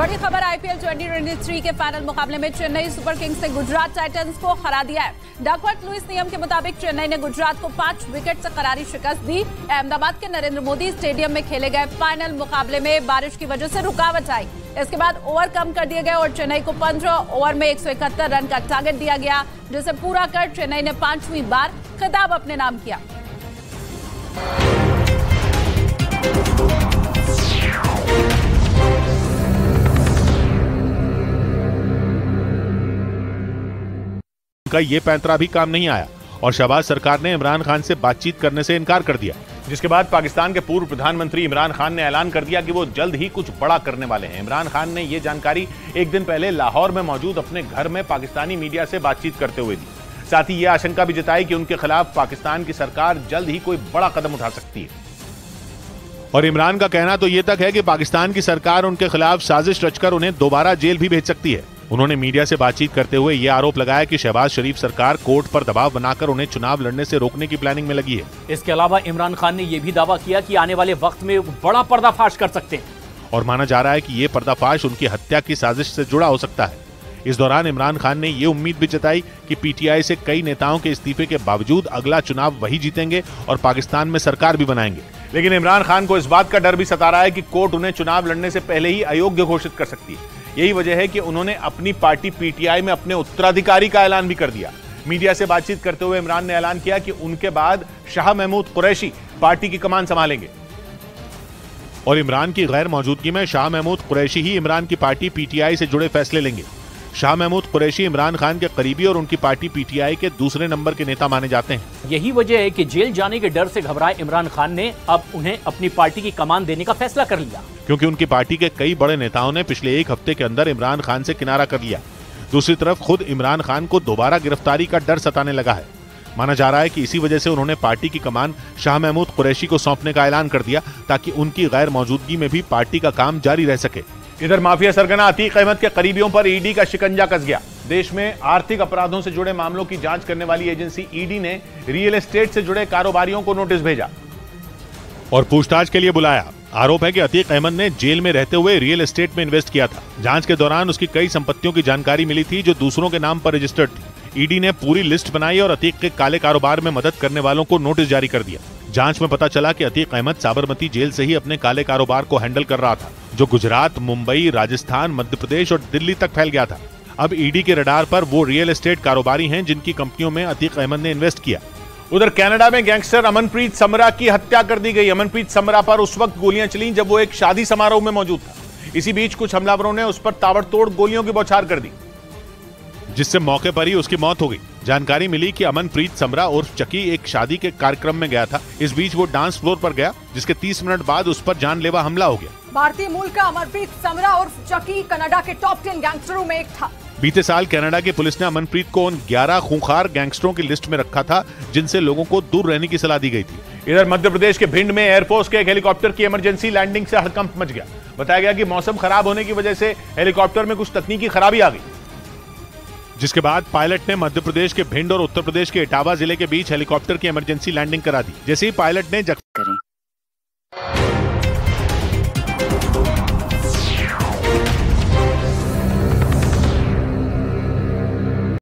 बड़ी खबर आईपीएल 2023 के फाइनल मुकाबले में चेन्नई सुपर किंग्स ने गुजरात टाइटंस को हरा दिया है। डकवर्थ लुइस नियम के मुताबिक चेन्नई ने गुजरात को पाँच विकेट से करारी शिकस्त दी। अहमदाबाद के नरेंद्र मोदी स्टेडियम में खेले गए फाइनल मुकाबले में बारिश की वजह से रुकावट आई। इसके बाद ओवर कम कर दिए गए और चेन्नई को पंद्रह ओवर में एक सौ इकहत्तर रन का टारगेट दिया गया, जिसे पूरा कर चेन्नई ने पांचवी बार खिताब अपने नाम किया। का ये पैंतरा भी काम नहीं आया और शहबाज सरकार ने इमरान खान से बातचीत करने से इनकार कर दिया। जिसके बाद पाकिस्तान के पूर्व प्रधानमंत्री इमरान खान ने ऐलान कर दिया कि वो जल्द ही कुछ बड़ा करने वाले हैं। इमरान खान ने ये जानकारी एक दिन पहले लाहौर में मौजूद अपने घर में पाकिस्तानी मीडिया से बातचीत करते हुए दी। साथ ही ये आशंका भी जताई कि उनके खिलाफ पाकिस्तान की सरकार जल्द ही कोई बड़ा कदम उठा सकती है। और इमरान का कहना तो ये तक है कि पाकिस्तान की सरकार उनके खिलाफ साजिश रचकर उन्हें दोबारा जेल भी भेज सकती है। उन्होंने मीडिया से बातचीत करते हुए ये आरोप लगाया कि शहबाज शरीफ सरकार कोर्ट पर दबाव बनाकर उन्हें चुनाव लड़ने से रोकने की प्लानिंग में लगी है। इसके अलावा इमरान खान ने यह भी दावा किया कि आने वाले वक्त में बड़ा पर्दाफाश कर सकते हैं। और माना जा रहा है कि ये पर्दाफाश उनकी हत्या की साजिश से जुड़ा हो सकता है। इस दौरान इमरान खान ने ये उम्मीद भी जताई कि पीटीआई से कई नेताओं के इस्तीफे के बावजूद अगला चुनाव वही जीतेंगे और पाकिस्तान में सरकार भी बनाएँगे। लेकिन इमरान खान को इस बात का डर भी सता रहा है कि कोर्ट उन्हें चुनाव लड़ने से पहले ही अयोग्य घोषित कर सकती है। यही वजह है कि उन्होंने अपनी पार्टी पीटीआई में अपने उत्तराधिकारी का ऐलान भी कर दिया। मीडिया से बातचीत करते हुए इमरान ने ऐलान किया कि उनके बाद शाह महमूद कुरैशी पार्टी की कमान संभालेंगे। और इमरान की गैर मौजूदगी में शाह महमूद कुरैशी ही इमरान की पार्टी पीटीआई से जुड़े फैसले लेंगे। शाह महमूद कुरैशी इमरान खान के करीबी और उनकी पार्टी पीटीआई के दूसरे नंबर के नेता माने जाते हैं। यही वजह है कि जेल जाने के डर से घबराए इमरान खान ने अब उन्हें अपनी पार्टी की कमान देने का फैसला कर लिया। क्योंकि उनकी पार्टी के कई बड़े नेताओं ने पिछले एक हफ़्ते के अंदर इमरान खान से किनारा कर लिया। दूसरी तरफ़ खुद इमरान खान को दोबारा गिरफ्तारी का डर सताने लगा है। माना जा रहा है कि इसी वजह से उन्होंने पार्टी की कमान शाह महमूद कुरैशी को सौंपने का ऐलान कर दिया ताकि उनकी गैर मौजूदगी में भी पार्टी का काम जारी रह सके। इधर माफिया सरगना अतीक अहमद के करीबियों पर ईडी का शिकंजा कस गया। देश में आर्थिक अपराधों से जुड़े मामलों की जाँच करने वाली एजेंसी ईडी ने रियल एस्टेट से जुड़े कारोबारियों को नोटिस भेजा। और पूछताछ के लिए बुलाया। आरोप है कि अतीक अहमद ने जेल में रहते हुए रियल एस्टेट में इन्वेस्ट किया था। जाँच के दौरान उसकी कई संपत्तियों की जानकारी मिली थी, जो दूसरों के नाम पर रजिस्टर्ड थी। ईडी ने पूरी लिस्ट बनाई और अतीक के काले कारोबार में मदद करने वालों को नोटिस जारी कर दिया। जाँच में पता चला कि अतीक अहमद साबरमती जेल से ही अपने काले कारोबार को हैंडल कर रहा था, जो गुजरात, मुंबई, राजस्थान, मध्य प्रदेश और दिल्ली तक फैल गया था। अब ईडी के रडार पर वो रियल एस्टेट कारोबारी हैं जिनकी कंपनियों में अतीक अहमद ने इन्वेस्ट किया। उधर कनाडा में गैंगस्टर अमनप्रीत समरा की हत्या कर दी गई। अमनप्रीत समरा पर उस वक्त गोलियाँ चली जब वो एक शादी समारोह में मौजूद था। इसी बीच कुछ हमलावरों ने उस पर ताबड़तोड़ गोलियों की बौछार कर दी। जिससे मौके पर ही उसकी मौत हो गई। जानकारी मिली कि अमनप्रीत समरा उर्फ़ चकी एक शादी के कार्यक्रम में गया था। इस बीच वो डांस फ्लोर पर गया जिसके 30 मिनट बाद उस पर जानलेवा हमला हो गया। भारतीय मूल का अमरप्रीत समरा उर्फ़ चकी कनाडा के टॉप टेन गैंगस्टरों में एक था। बीते साल कनाडा की पुलिस ने अमनप्रीत को उन 11 खूंखार गैंगस्टरों की लिस्ट में रखा था जिनसे लोगों को दूर रहने की सलाह दी गई थी। इधर मध्य प्रदेश के भिंड में एयरफोर्स के एक हेलीकॉप्टर की इमरजेंसी लैंडिंग से हड़कंप मच गया। बताया गया कि मौसम खराब होने की वजह से हेलीकॉप्टर में कुछ तकनीकी खराबी आ गई। जिसके बाद पायलट ने मध्य प्रदेश के भिंड और उत्तर प्रदेश के इटावा ज़िले के बीच हेलीकॉप्टर की इमरजेंसी लैंडिंग करा दी। जैसे ही पायलट ने जख...